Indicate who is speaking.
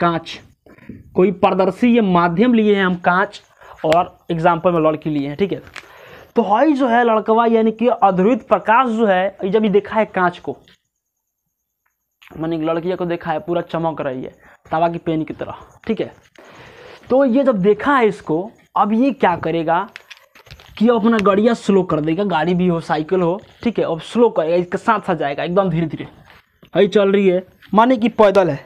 Speaker 1: कांच। कोई पारदर्शी ये माध्यम लिए हैं हम कांच और एग्ज़ाम्पल में लड़की लिए हैं, ठीक है? तो हई जो है, लड़कवा यानी कि अद्वैत प्रकाश जो है जब ये देखा है कांच को, मैंने एक लड़किया को देखा है, पूरा चमक रही है, तवा की पेन की तरह, ठीक है? तो ये जब देखा है इसको, अब ये क्या करेगा कि अब अपना गाड़िया स्लो कर देगा, गाड़ी भी हो साइकिल हो, ठीक है? अब स्लो करेगा, इसके साथ साथ जाएगा, एकदम धीरे धीरे हई चल रही है। माने कि पैदल है।